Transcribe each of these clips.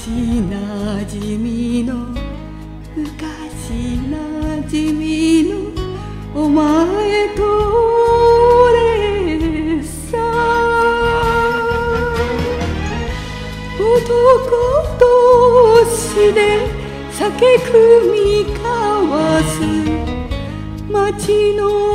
昔なじみの昔なじみのお前と俺さ。男同士で酒酌み交わす街の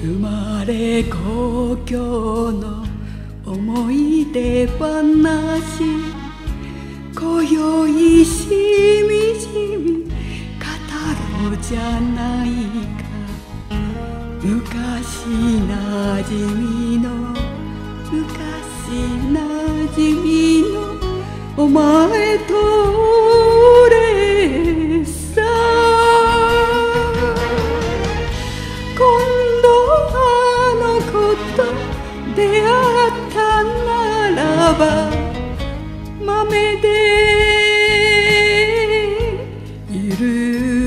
生まれ故郷の思い出話。今宵しみじみ語ろうじゃないか。昔なじみの昔なじみのお前と出会ったならば豆でいる。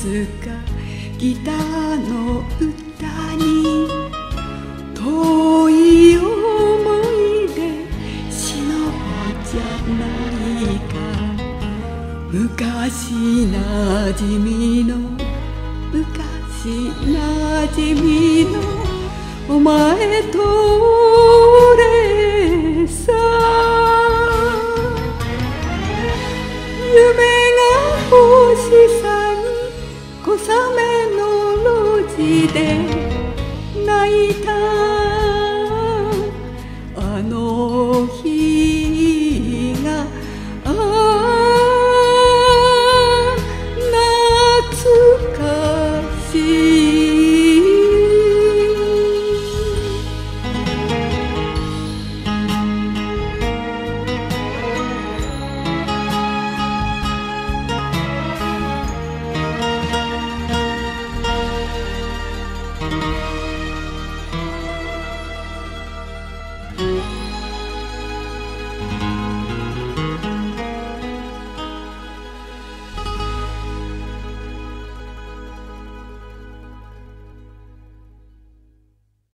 流すかギターの歌に遠い思い出しのぶじゃないか昔なじみの昔なじみのお前と